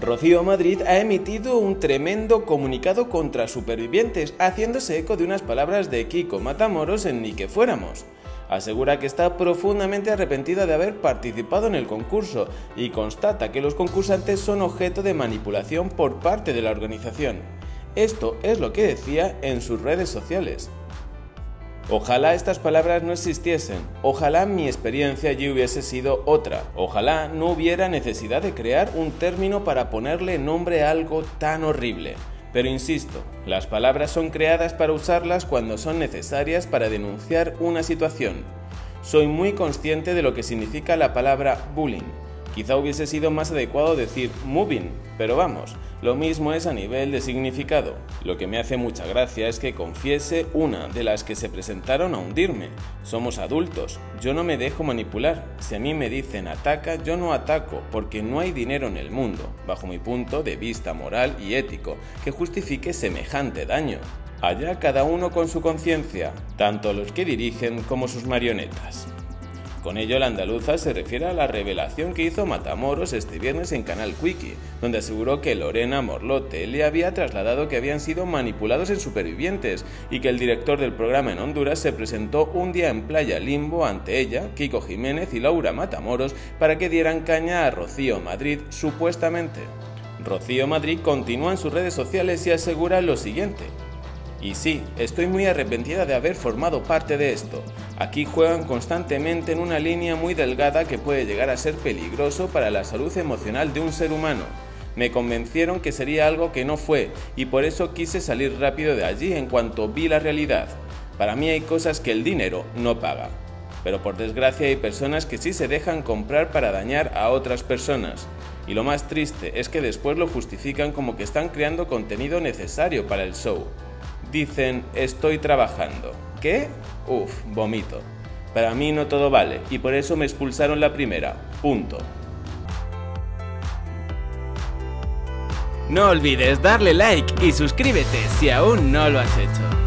Rocío Madrid ha emitido un tremendo comunicado contra supervivientes, haciéndose eco de unas palabras de Kiko Matamoros en Ni que fuéramos. Asegura que está profundamente arrepentida de haber participado en el concurso y constata que los concursantes son objeto de manipulación por parte de la organización. Esto es lo que decía en sus redes sociales. Ojalá estas palabras no existiesen, ojalá mi experiencia allí hubiese sido otra, ojalá no hubiera necesidad de crear un término para ponerle nombre a algo tan horrible. Pero insisto, las palabras son creadas para usarlas cuando son necesarias para denunciar una situación. Soy muy consciente de lo que significa la palabra bullying Quizá hubiese sido más adecuado decir moving, pero vamos, lo mismo es a nivel de significado. Lo que me hace mucha gracia es que confiese una de las que se presentaron a hundirme. Somos adultos, yo no me dejo manipular. Si a mí me dicen ataca, yo no ataco, porque no hay dinero en el mundo, bajo mi punto de vista moral y ético, que justifique semejante daño. Allá cada uno con su conciencia, tanto los que dirigen como sus marionetas. Con ello, la andaluza se refiere a la revelación que hizo Matamoros este viernes en Canal Quickie, donde aseguró que Lorena Morlote le había trasladado que habían sido manipulados en supervivientes y que el director del programa en Honduras se presentó un día en Playa Limbo ante ella, Kiko Jiménez y Laura Matamoros para que dieran caña a Rocío Madrid, supuestamente. Rocío Madrid continúa en sus redes sociales y asegura lo siguiente. Y sí, estoy muy arrepentida de haber formado parte de esto. Aquí juegan constantemente en una línea muy delgada que puede llegar a ser peligroso para la salud emocional de un ser humano. Me convencieron que sería algo que no fue y por eso quise salir rápido de allí en cuanto vi la realidad. Para mí hay cosas que el dinero no paga. Pero por desgracia hay personas que sí se dejan comprar para dañar a otras personas. Y lo más triste es que después lo justifican como que están creando contenido necesario para el show. Dicen, estoy trabajando. ¿Qué? Uf, vomito. Para mí no todo vale y por eso me expulsaron la primera. Punto. No olvides darle like y suscríbete si aún no lo has hecho.